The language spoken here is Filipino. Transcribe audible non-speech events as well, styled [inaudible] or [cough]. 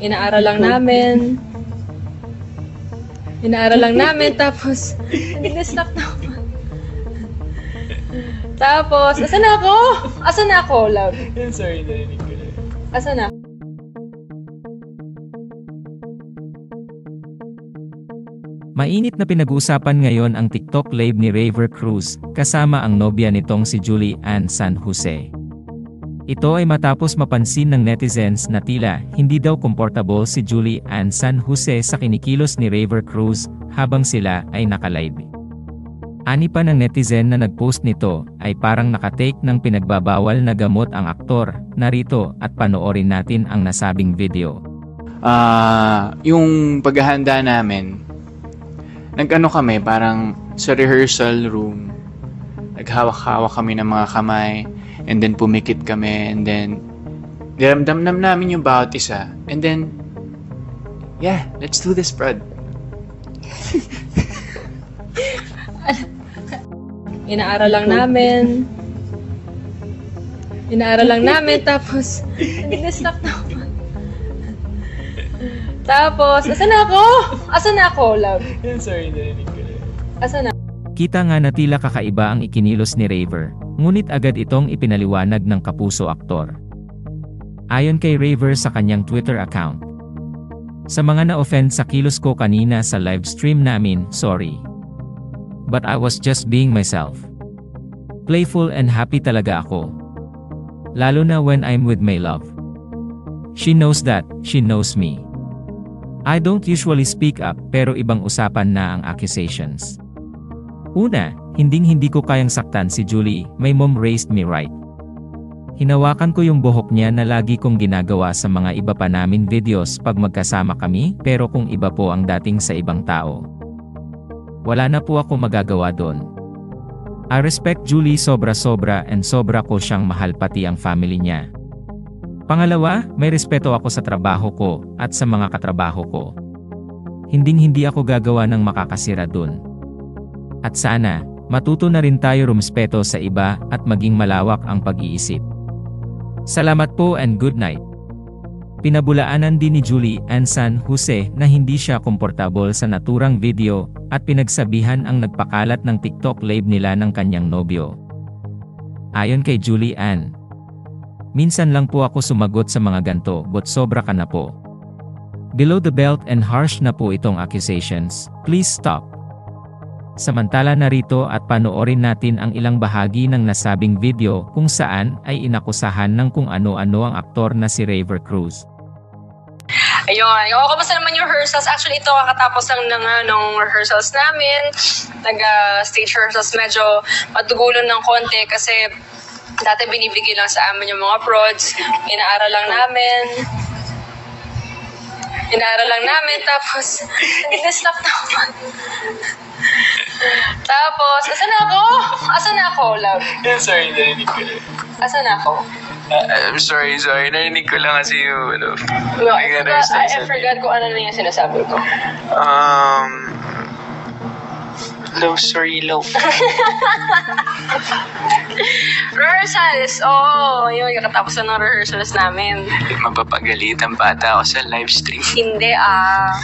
Inaaral lang namin. Inaaral lang namin, tapos, [laughs] nag-distract na ako. Tapos, asan na ako? Asan na ako, love? [laughs] Sorry, narinig ko na. Asan na? Mainit na pinag-uusapan ngayon ang TikTok live ni Raver Cruz kasama ang nobya nitong si Julie Ann San Jose. Ito ay matapos mapansin ng netizens na tila hindi daw komportable si Julie Ann San Jose sa kinikilos ni Raver Cruz habang sila ay nakalive. Ani pa ng netizen na nagpost nito ay parang nakatake ng pinagbabawal na gamot ang aktor. Narito at panoorin natin ang nasabing video. Ah, yung paghahanda namin, nag-ano kami, parang sa rehearsal room, naghawak-hawak kami ng mga kamay, and then pumikit kami, and then, niramdam namin yung bawat isa. And then, yeah, let's do this, Brad. [laughs] Inaaral lang namin. Inaaral lang namin, tapos, nag-distract na ako. Tapos, asan na ako? Asan na ako, love? Sorry, narinig ko. Asan na? Kita nga na tila kakaiba ang ikinilos ni Raver, ngunit agad itong ipinaliwanag ng kapuso aktor. Ayon kay Raver sa kanyang Twitter account. Sa mga na-offend sa kilos ko kanina sa live stream namin, sorry. But I was just being myself. Playful and happy talaga ako. Lalo na when I'm with my love. She knows that, she knows me. I don't usually speak up pero ibang usapan na ang accusations. Una, hinding-hindi ko kayang saktan si Julie, my mom raised me right. Hinawakan ko yung buhok niya na lagi kong ginagawa sa mga iba pa namin videos pag magkasama kami pero kung iba po ang dating sa ibang tao. Wala na po ako magagawa doon. I respect Julie sobra-sobra and sobra ko siyang mahal pati ang family niya. Pangalawa, may respeto ako sa trabaho ko at sa mga katrabaho ko. Hinding-hindi ako gagawa ng makakasira dun. At sana, matuto na rin tayo rumespeto sa iba at maging malawak ang pag-iisip. Salamat po and good night. Pinabulaanan din ni Julie Ann San Jose na hindi siya komportable sa naturang video at pinagsabihan ang nagpakalat ng TikTok live nila ng kanyang nobyo. Ayon kay Julie Ann, Minsan lang po ako sumagot sa mga ganto but sobra ka na po. Below the belt and harsh na po itong accusations, please stop. Samantala narito at panoorin natin ang ilang bahagi ng nasabing video kung saan ay inakusahan ng kung ano-ano ang aktor na si Raver Cruz. Ayun. O, kamusta naman yung rehearsals? Actually, ito kakatapos lang ng anong rehearsals namin. Nag-stage rehearsals medyo matugulon ng konti kasi dati binibigay lang sa amin yung mga prods. Inaaral lang namin. Inaaral lang namin. Tapos, [laughs] nag-distract na. Tapos, asan ako? Asan na ako, love? [laughs] Sorry, narinig ko na. Asan ako? Uh, I'm sorry, sorry. Narinig ko lang kasi yung, ano, No, I forgot, I, I forgot kung ano na yung sinasabi ko. um, low, sorry, low. [laughs] Rehearsals! Oo, oh, yun, kakatapos na ng rehearsals namin. Mapapagalitan pa ata ako sa live stream. Hindi ah.